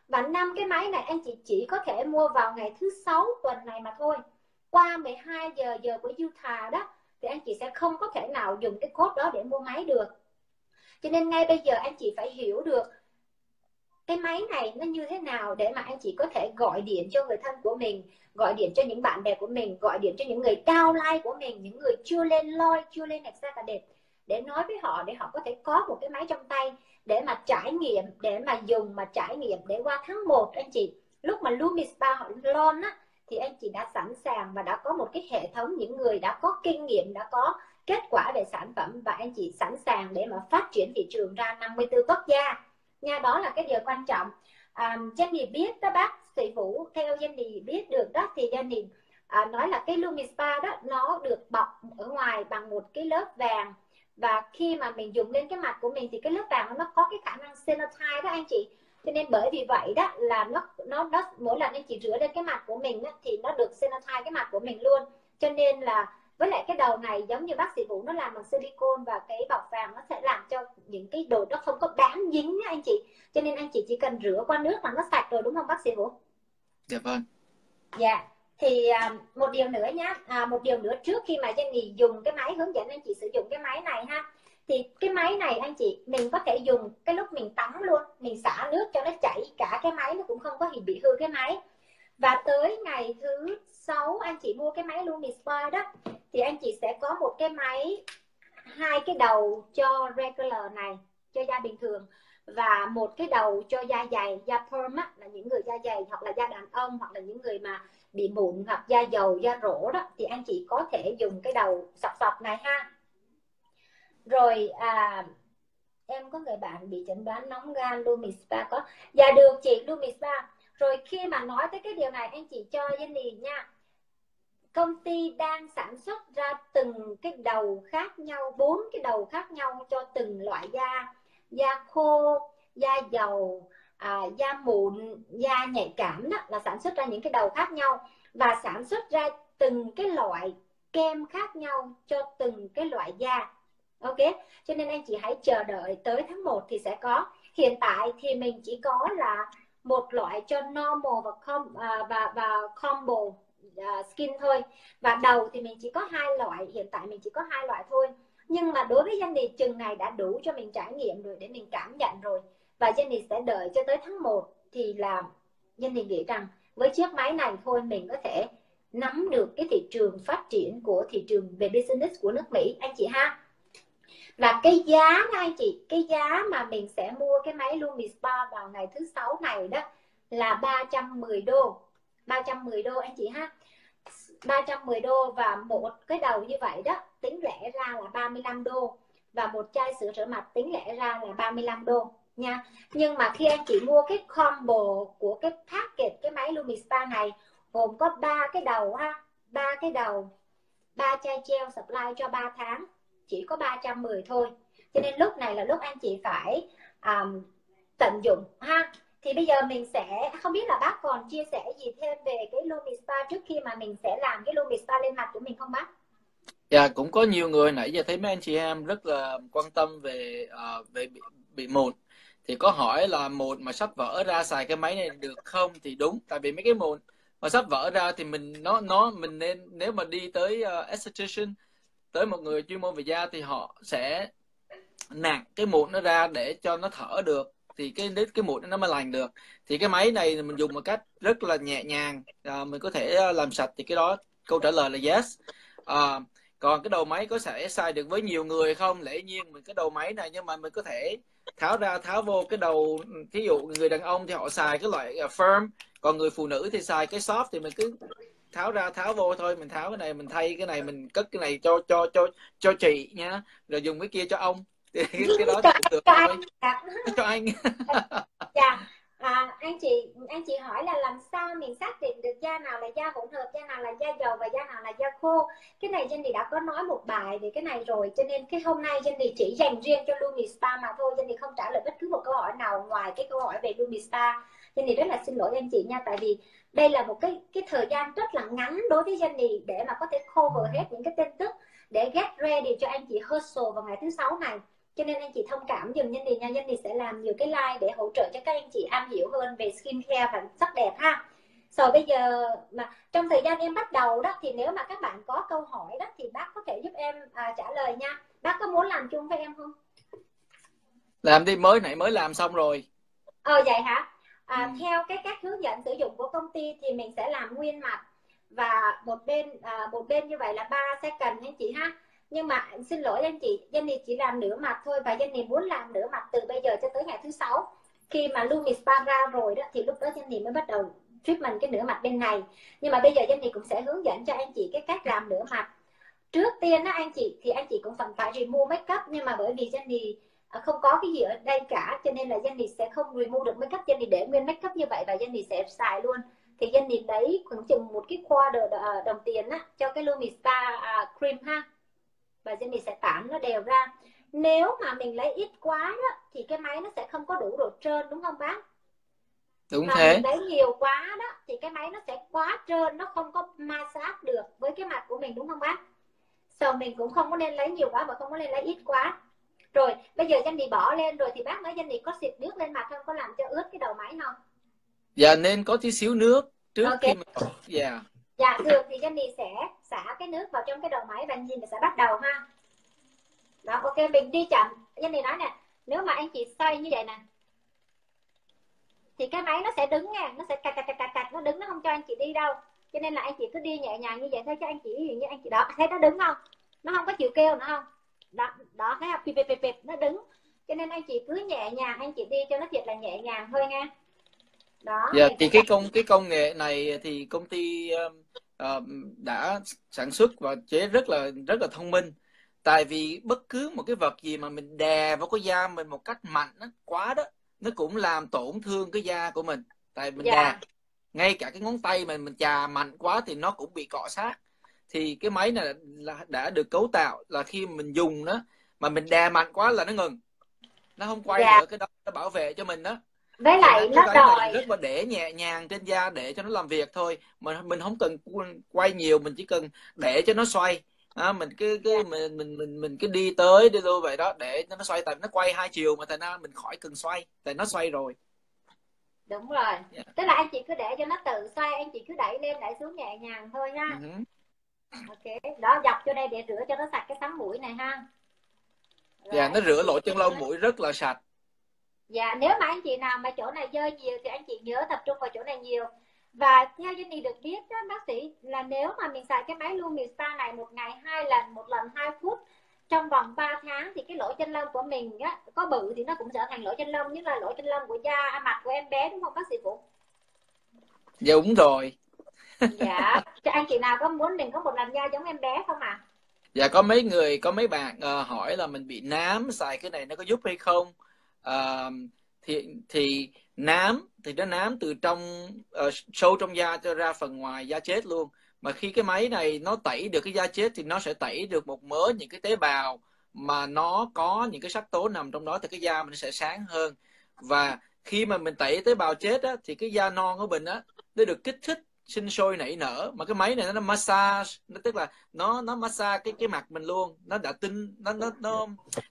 Và năm cái máy này anh chị chỉ có thể mua vào ngày thứ sáu tuần này mà thôi. Qua 12 giờ giờ của Utah đó, thì anh chị sẽ không có thể nào dùng cái cốt đó để mua máy được. Cho nên ngay bây giờ anh chị phải hiểu được cái máy này nó như thế nào để mà anh chị có thể gọi điện cho người thân của mình, gọi điện cho những bạn bè của mình, gọi điện cho những người cao like của mình, những người chưa lên loi chưa lên executive để nói với họ, để họ có thể có một cái máy trong tay để mà trải nghiệm, để mà dùng, mà trải nghiệm để qua tháng 1 anh chị. Lúc mà Lumi Spa họ lon á, thì anh chị đã sẵn sàng và đã có một cái hệ thống, những người đã có kinh nghiệm, đã có kết quả về sản phẩm và anh chị sẵn sàng để mà phát triển thị trường ra 54 quốc gia nha đó là cái điều quan trọng. À, Jenny biết đó bác sĩ Vũ theo Jenny biết được đó thì Jenny à, nói là cái Lumi Spa đó nó được bọc ở ngoài bằng một cái lớp vàng. Và khi mà mình dùng lên cái mặt của mình thì cái lớp vàng nó có cái khả năng senotype đó anh chị. Cho nên bởi vì vậy đó là nó nó nó mỗi lần anh chị rửa lên cái mặt của mình đó, thì nó được senotype cái mặt của mình luôn. Cho nên là với lại cái đầu này giống như bác sĩ vũ nó làm bằng silicone và cái bọc vàng nó sẽ làm cho những cái đồ nó không có bám dính nha anh chị. Cho nên anh chị chỉ cần rửa qua nước là nó sạch rồi đúng không bác sĩ vũ? Dạ vâng. Dạ. Thì à, một điều nữa nhá. À, một điều nữa trước khi mà Jenny dùng cái máy hướng dẫn anh chị sử dụng cái máy này ha. Thì cái máy này anh chị mình có thể dùng cái lúc mình tắm luôn mình xả nước cho nó chảy cả cái máy nó cũng không có gì bị hư cái máy và tới ngày thứ sáu anh chị mua cái máy Lumispa đó thì anh chị sẽ có một cái máy hai cái đầu cho regular này cho da bình thường và một cái đầu cho da dày da perm á, là những người da dày hoặc là da đàn ông hoặc là những người mà bị mụn hoặc da dầu da rỗ đó thì anh chị có thể dùng cái đầu sọc sọc này ha. Rồi à, em có người bạn bị chẩn đoán nóng gan Lumispa có? Dạ được chị Lumispa rồi khi mà nói tới cái điều này anh chị cho Jenny nha. Công ty đang sản xuất ra từng cái đầu khác nhau bốn cái đầu khác nhau cho từng loại da. Da khô da dầu à, da mụn da nhạy cảm đó là sản xuất ra những cái đầu khác nhau. Và sản xuất ra từng cái loại kem khác nhau cho từng cái loại da. Ok? Cho nên anh chị hãy chờ đợi tới tháng 1 thì sẽ có. Hiện tại thì mình chỉ có là một loại cho normal và com à, và và combo à, skin thôi. Và đầu thì mình chỉ có hai loại hiện tại mình chỉ có hai loại thôi. Nhưng mà đối với Jenny chừng này đã đủ cho mình trải nghiệm rồi để mình cảm nhận rồi. Và Jenny sẽ đợi cho tới tháng 1 thì là Jenny nghĩ rằng với chiếc máy này thôi mình có thể nắm được cái thị trường phát triển của thị trường về business của nước Mỹ. Anh chị ha? Và cái giá đó anh chị, cái giá mà mình sẽ mua cái máy Lumi Spa vào ngày thứ sáu này đó là 310 đô 310 đô anh chị ha. 310 đô và một cái đầu như vậy đó, tính lẻ ra là 35 đô và một chai sữa rửa mặt tính lẻ ra là 35 đô nha. Nhưng mà khi anh chị mua cái combo của cái package cái máy Lumispa này, gồm có ba cái đầu ha, ba cái đầu, ba chai gel supply cho 3 tháng chỉ có 310 thôi. Cho nên lúc này là lúc anh chị phải um, tận dụng ha. Thì bây giờ mình sẽ không biết là bác còn chia sẻ gì thêm về cái Lumispa trước khi mà mình sẽ làm cái Lumispa lên mặt của mình không bác? Dạ cũng có nhiều người nãy giờ thấy mấy anh chị em rất là quan tâm về uh, về bị, bị mụn. Thì có hỏi là mụn mà sắp vỡ ra xài cái máy này được không? Thì đúng tại vì mấy cái mụn mà sắp vỡ ra thì mình nó nó mình nên nếu mà đi tới uh, esthetician tới một người chuyên môn về da thì họ sẽ nạt cái mụn nó ra để cho nó thở được. Thì cái cái mụn nó mới lành được. Thì cái máy này mình dùng một cách rất là nhẹ nhàng. À, mình có thể à, làm sạch thì cái đó câu trả lời là yes. À, còn cái đầu máy có thể xài được với nhiều người không? Lẽ nhiên mình cái đầu máy này nhưng mà mình có thể tháo ra tháo vô cái đầu thí dụ người đàn ông thì họ xài cái loại à, firm. Còn người phụ nữ thì xài cái soft thì mình cứ tháo ra tháo vô thôi mình tháo cái này mình thay cái này mình cất cái này cho cho cho cho chị nha. Rồi dùng cái kia cho ông. Thì cái đó thì cũng được cho thôi. anh. cho anh. Dạ. À, anh chị anh chị hỏi là làm sao mình xác định được da nào là da hỗn hợp da nào là da dầu và da nào là da khô? Cái này Jenny đã có nói một bài về cái này rồi cho nên cái hôm nay Jenny chỉ dành riêng cho Lumi Spa mà thôi. Jenny không trả lời bất cứ một câu hỏi nào ngoài cái câu hỏi về Lumi Spa. Jenny rất là xin lỗi anh chị nha tại vì đây là một cái cái thời gian rất là ngắn đối với Jenny để mà có thể cover hết những cái tin tức để get ready cho anh chị hustle vào ngày thứ sáu này. Cho nên anh chị thông cảm dùm Jenny nha. Jenny sẽ làm nhiều cái like để hỗ trợ cho các anh chị am hiểu hơn về skincare và sắc đẹp ha. Rồi bây giờ mà trong thời gian em bắt đầu đó thì nếu mà các bạn có câu hỏi đó thì bác có thể giúp em à, trả lời nha. Bác có muốn làm chung với em không? Làm đi mới nãy mới làm xong rồi. Ờ vậy hả à, ừ. theo cái cách hướng dẫn sử dụng của công ty thì mình sẽ làm nguyên mặt. Và một bên à, một bên như vậy là 3 second anh chị ha. Nhưng mà xin lỗi anh chị Jenny chỉ làm nửa mặt thôi và Jenny muốn làm nửa mặt từ bây giờ cho tới ngày thứ sáu. Khi mà Lumi Spa ra rồi đó thì lúc đó Jenny mới bắt đầu treatment cái nửa mặt bên này. Nhưng mà bây giờ Jenny cũng sẽ hướng dẫn cho anh chị cái cách làm nửa mặt. Trước tiên đó anh chị thì anh chị cũng cần phải remove makeup nhưng mà bởi vì Jenny à, không có cái gì ở đây cả cho nên là Jenny sẽ không remove được makeup. Jenny để nguyên makeup như vậy và Jenny sẽ xài luôn. Thì Jenny lấy khoảng chừng một cái quarter à, đồng tiền á, cho cái Lumi Spa uh, cream ha. Và Jenny sẽ tản nó đều ra. Nếu mà mình lấy ít quá đó thì cái máy nó sẽ không có đủ độ trơn đúng không bác? Đúng mà thế. mình lấy nhiều quá đó thì cái máy nó sẽ quá trơn nó không có ma sát được với cái mặt của mình đúng không bác? So mình cũng không có nên lấy nhiều quá và không có nên lấy ít quá rồi bây giờ danh đi bỏ lên rồi thì bác nói danh đi có xịt nước lên mặt không? Có làm cho ướt cái đầu máy không? Dạ nên có tí xíu nước trước okay. khi mà dạ. Dạ được thì danh đi sẽ xả cái nước vào trong cái đầu máy và nhìn sẽ bắt đầu ha. Đó ok mình đi chậm. Danh đi nói nè nếu mà anh chị xoay như vậy nè thì cái máy nó sẽ đứng nha nó sẽ cạch cạch cạch cạch nó đứng nó không cho anh chị đi đâu. Cho nên là anh chị cứ đi nhẹ nhàng như vậy thôi cho anh chị ví dụ như anh chị đó thấy nó đứng không? Nó không có chịu kêu nữa không đó đó thấy không pip pip pip nó đứng cho nên anh chị cứ nhẹ nhàng anh chị đi cho nó thiệt là nhẹ nhàng thôi nha đó dạ, thì cái công cái công nghệ này thì công ty uh, đã sản xuất và chế rất là rất là thông minh tại vì bất cứ một cái vật gì mà mình đè vào cái da mình một cách mạnh đó, quá đó nó cũng làm tổn thương cái da của mình tại mình yeah. Dạ. đè ngay cả cái ngón tay mình mình chà mạnh quá thì nó cũng bị cọ sát thì cái máy này là đã được cấu tạo là khi mình dùng nó mà mình đè mạnh quá là nó ngừng nó không quay. Dạ. nữa cái đó nó bảo vệ cho mình đó với lại nó đòi rất là để nhẹ nhàng trên da để cho nó làm việc thôi mà mình không cần quay nhiều mình chỉ cần để cho nó xoay à, mình cứ cứ yeah. mình mình mình mình cứ đi tới đi lui vậy đó để cho nó xoay tại nó quay hai chiều mà thành ra mình khỏi cần xoay tại nó xoay rồi đúng rồi yeah. Dạ. tức là anh chị cứ để cho nó tự xoay anh chị cứ đẩy lên đẩy xuống nhẹ nhàng thôi ha uh-huh. Ok đó dọc cho đây để rửa cho nó sạch cái sắn mũi này ha dạ nó rửa lỗ chân lông mũi rất là sạch dạ nếu mà anh chị nào mà chỗ này dơ nhiều thì anh chị nhớ tập trung vào chỗ này nhiều và theo Jenny được biết đó, bác sĩ là nếu mà mình xài cái máy Lumista này một ngày hai lần một lần hai phút trong vòng 3 tháng thì cái lỗ chân lông của mình á, có bự thì nó cũng trở thành lỗ chân lông như là lỗ chân lông của da mặt của em bé đúng không bác sĩ Vũ? Dạ đúng rồi dạ. Cho anh chị nào có muốn mình có một làn da giống em bé không à? Dạ có mấy người có mấy bạn uh, hỏi là mình bị nám xài cái này nó có giúp hay không? Uh, thì thì nám thì nó nám từ trong uh, sâu trong da cho ra phần ngoài da chết luôn mà khi cái máy này nó tẩy được cái da chết thì nó sẽ tẩy được một mớ những cái tế bào mà nó có những cái sắc tố nằm trong đó thì cái da mình sẽ sáng hơn và khi mà mình tẩy tế bào chết á, thì cái da non của mình á nó được kích thích sinh sôi nảy nở. Mà cái máy này nó massage nó tức là nó nó massage cái cái mặt mình luôn. Nó đã tinh nó nó nó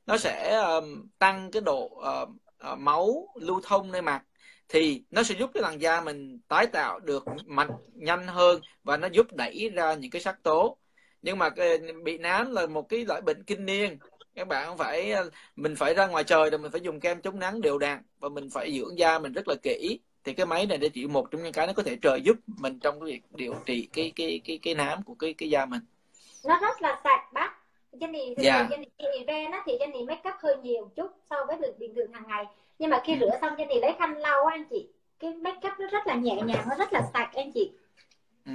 nó sẽ um, tăng cái độ uh, uh, máu lưu thông nơi mặt. Thì nó sẽ giúp cái làn da mình tái tạo được mạnh nhanh hơn và nó giúp đẩy ra những cái sắc tố. Nhưng mà ờ, bị nám là một cái loại bệnh kinh niên. Các bạn không phải ờ, mình phải ra ngoài trời rồi mình phải dùng kem chống nắng đều đặn và mình phải dưỡng da mình rất là kỹ thì cái máy này để chỉ một trong những cái nó có thể trợ giúp mình trong cái việc điều trị cái cái cái cái nám của cái cái da mình nó rất là sạch bác Jenny thì yeah. Jenny event á thì Jenny make up hơi nhiều chút so với việc bình thường hàng ngày nhưng mà khi ừ. rửa xong Jenny lấy khăn lau anh chị cái make up nó rất là nhẹ nhàng nó rất là sạch anh chị ừ.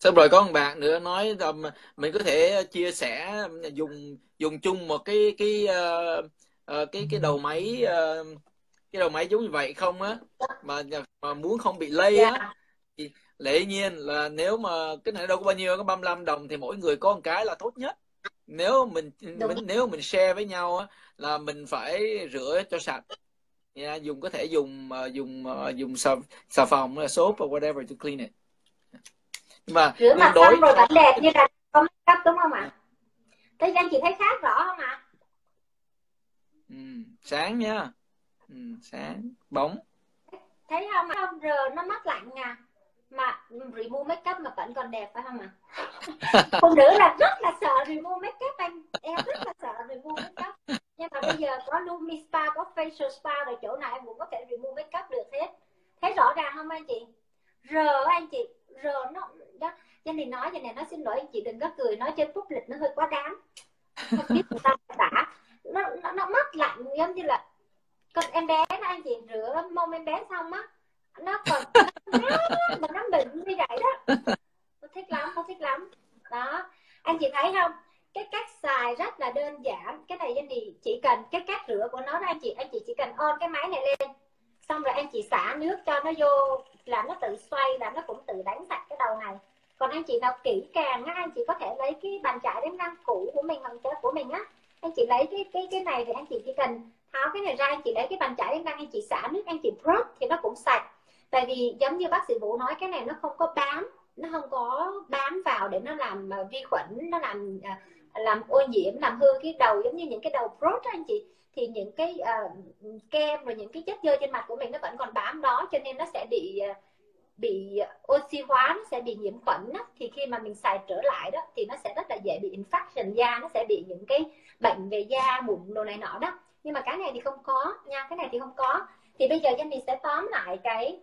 xong rồi có một bạn nữa nói là mình có thể chia sẻ dùng dùng chung một cái cái uh, uh, cái cái đầu máy uh, cái đầu máy giống như vậy không á. Mà mà muốn không bị lây á dạ. thì lẽ nhiên là nếu mà cái này đâu có bao nhiêu có 35 đồng thì mỗi người có một cái là tốt nhất. Nếu mình, mình nếu mình share với nhau á là mình phải rửa cho sạch. Yeah, dùng có thể dùng uh, dùng uh, dùng xà, xà phòng là soap or whatever to clean it. Nhưng mà rửa mặt đối... xong rồi vẫn đẹp như là có make up đúng không ạ? Thế anh chị thấy khác rõ không ạ? Ừ, sáng nha ừ, sáng bóng. Thấy không? Không? Rờ nó mắt lạnh à mà remove makeup mà vẫn còn đẹp phải không ạ? Phụ nữ là rất là sợ remove makeup anh. Em rất là sợ remove makeup. Nhưng mà bây giờ có Lumi Spa có facial spa rồi chỗ nào em cũng có thể remove makeup được hết. Thấy rõ ràng không anh chị? Rờ anh chị. Rờ nó đó. Cho nên nói cho này nói xin lỗi anh chị đừng có cười. Nói trên phúc lịch nó hơi quá đáng. Không biết người ta đã. Nó, nó, nó mất lạnh giống như là con em bé đó anh chị rửa mông em bé xong á nó còn mà nó bệnh như vậy đó. Tôi thích lắm tôi thích lắm. Đó. Anh chị thấy không? Cái cách xài rất là đơn giản. Cái này anh chị chỉ cần cái cách rửa của nó đó anh chị anh chị chỉ cần on cái máy này lên. Xong rồi anh chị xả nước cho nó vô là nó tự xoay là nó cũng tự đánh sạch cái đầu này. Còn anh chị nào kỹ càng á anh chị có thể lấy cái bàn chải đánh răng cũ của mình bằng của mình á. Anh chị lấy cái cái cái này thì anh chị chỉ cần tháo cái này ra anh chị lấy cái bàn chải đánh răng anh chị xả nước anh chị rub thì nó cũng sạch. Tại vì giống như bác sĩ vũ nói cái này nó không có bám nó không có bám vào để nó làm à, vi khuẩn nó làm à, làm ô nhiễm làm hư cái đầu giống như những cái đầu brush anh chị. Thì những cái uh, kem rồi những cái chất dơ trên mặt của mình nó vẫn còn bám đó cho nên nó sẽ bị bị oxy hóa nó sẽ bị nhiễm khuẩn đó. thì khi mà mình xài trở lại đó thì nó sẽ rất là dễ bị infection da nó sẽ bị những cái bệnh về da mụn đồ này nọ đó nhưng mà cái này thì không có nha cái này thì không có. Thì bây giờ Jenny sẽ tóm lại cái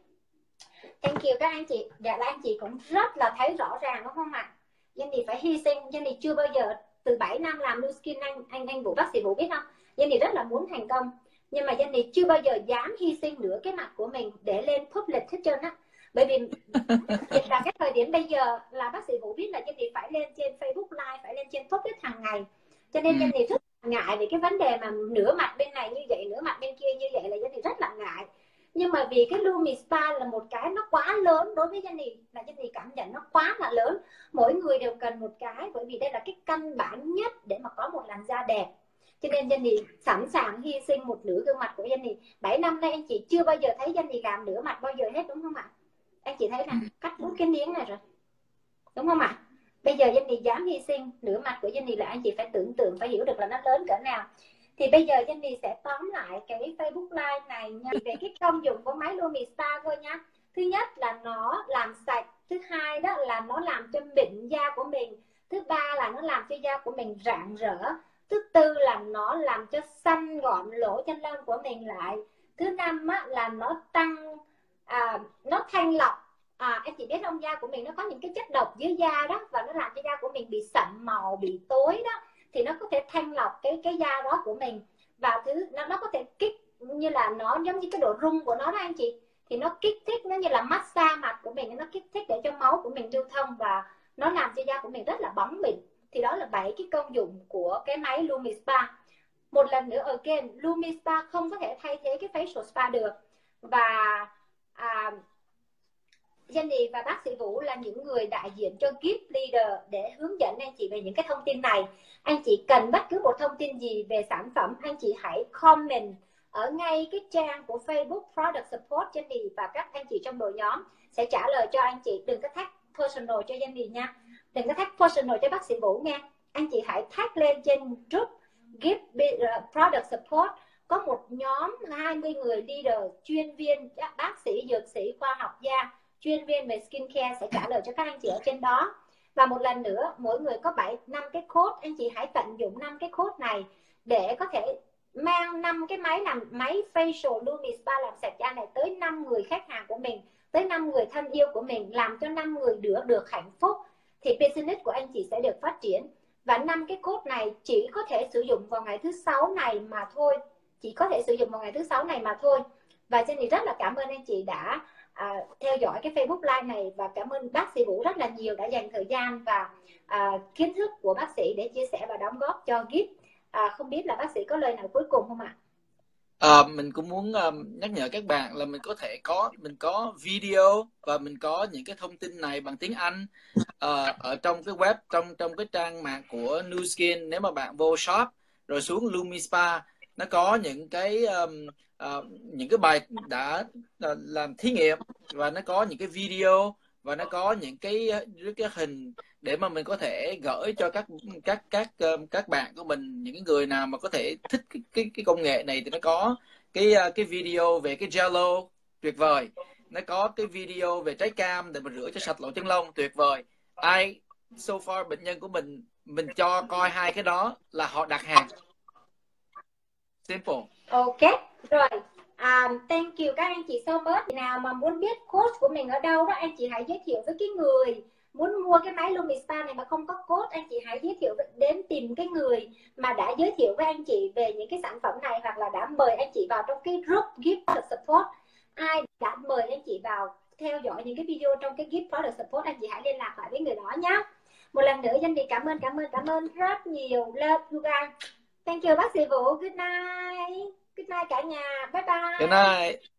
thank you. Các anh chị dạ là anh chị cũng rất là thấy rõ ràng đúng không ạ? Jenny phải hy sinh. Jenny chưa bao giờ từ 7 năm làm new skin anh anh anh vũ bác sĩ vũ biết không Jenny rất là muốn thành công. Nhưng mà Jenny chưa bao giờ dám hy sinh nửa cái mặt của mình để lên public hết trơn á. Bởi vì dịch là cái thời điểm bây giờ là bác sĩ vũ biết là Jenny phải lên trên Facebook live phải lên trên public hàng ngày. Cho nên ừ. Jenny rất ngại về cái vấn đề mà nửa mặt bên này như vậy nửa mặt bên kia như vậy là Jenny rất là ngại. Nhưng mà vì cái Lumi Spa là một cái nó quá lớn đối với Jenny là Jenny cảm nhận nó quá là lớn. Mỗi người đều cần một cái bởi vì đây là cái căn bản nhất để mà có một làn da đẹp. Cho nên Jenny sẵn sàng hy sinh một nửa gương mặt của Jenny. 7 năm nay anh chị chưa bao giờ thấy Jenny làm nửa mặt bao giờ hết đúng không ạ? Anh chị thấy nè cắt bút cái miếng này rồi. Đúng không ạ bây giờ Jenny dám hy sinh nửa mặt của Jenny là anh chị phải tưởng tượng phải hiểu được là nó lớn cỡ nào. Thì bây giờ Jenny sẽ tóm lại cái Facebook Live này nha. Về cái công dụng của máy Lumi Star thôi nha. Thứ nhất là nó làm sạch thứ hai đó là nó làm cho mịn da của mình thứ ba là nó làm cho da của mình rạng rỡ thứ tư là nó làm cho xanh gọn lỗ chân lông của mình lại thứ năm á, là nó tăng à, nó thanh lọc à, em chị biết không da của mình nó có những cái chất độc dưới da đó và nó làm cho da của mình bị sậm màu bị tối đó. Thì nó có thể thanh lọc cái cái da đó của mình. Và thứ nó nó có thể kích như là nó giống như cái độ rung của nó đó anh chị. Thì nó kích thích nó như là massage mặt của mình nó kích thích để cho máu của mình lưu thông và nó làm cho da của mình rất là bóng mịn thì đó là bảy cái công dụng của cái máy Lumi Spa. Một lần nữa again Lumi Spa không có thể thay thế cái facial spa được. Và à, Jenny và bác sĩ Vũ là những người đại diện cho Gift Leader để hướng dẫn anh chị về những cái thông tin này. Anh chị cần bất cứ một thông tin gì về sản phẩm, anh chị hãy comment ở ngay cái trang của Facebook Product Support Jenny và các anh chị trong đội nhóm sẽ trả lời cho anh chị. Đừng có thắc personal cho Jenny nha. Đừng có thắc personal cho bác sĩ Vũ nha. Anh chị hãy tag lên trên group Gift uh, Product Support có một nhóm 20 người leader chuyên viên bác sĩ dược sĩ khoa học gia chuyên viên về skincare sẽ trả lời cho các anh chị ở trên đó. Và một lần nữa, mỗi người có 7 năm cái code anh chị hãy tận dụng năm cái code này để có thể mang năm cái máy làm máy facial Lumi Spa làm sạch da này tới năm người khách hàng của mình, tới năm người thân yêu của mình, làm cho năm người được được hạnh phúc. Thì business của anh chị sẽ được phát triển. Và năm cái code này chỉ có thể sử dụng vào ngày thứ sáu này mà thôi. Chỉ có thể sử dụng vào ngày thứ sáu này mà thôi. Và Jenny rất là cảm ơn anh chị đã à, theo dõi cái Facebook Live này và cảm ơn bác sĩ Vũ rất là nhiều đã dành thời gian và à, kiến thức của bác sĩ để chia sẻ và đóng góp cho GIP. À, không biết là bác sĩ có lời nào cuối cùng không ạ? À, mình cũng muốn um, nhắc nhở các bạn là mình có thể có mình có video và mình có những cái thông tin này bằng tiếng Anh uh, ở trong cái web trong trong cái trang mạng của New Skin nếu mà bạn vô shop rồi xuống Lumi Spa nó có những cái um, uh, những cái bài đã uh, làm thí nghiệm và nó có những cái video và nó có những cái những cái hình để mà mình có thể gửi cho các các các các bạn của mình những người nào mà có thể thích cái cái, cái công nghệ này thì nó có cái ờ, cái video về cái Jello tuyệt vời. Nó có cái video về trái cam để mình rửa cho sạch lỗ chân lông tuyệt vời. Ai so far bệnh nhân của mình mình cho coi hai cái đó là họ đặt hàng simple. Ok rồi. Um, thank you các anh chị so much nào mà muốn biết coach của mình ở đâu đó anh chị hãy giới thiệu với cái người muốn mua cái máy Lumispa này mà không có code anh chị hãy giới thiệu đến tìm cái người mà đã giới thiệu với anh chị về những cái sản phẩm này hoặc là đã mời anh chị vào trong cái group gift support. Ai đã mời anh chị vào theo dõi những cái video trong cái gift product support anh chị hãy liên lạc lại với người đó nhé một lần nữa danh vị cảm ơn cảm ơn cảm ơn rất nhiều. Love you guys thank you, bác sĩ vũ. Good night. Good night cả nhà. Bye bye. Good night.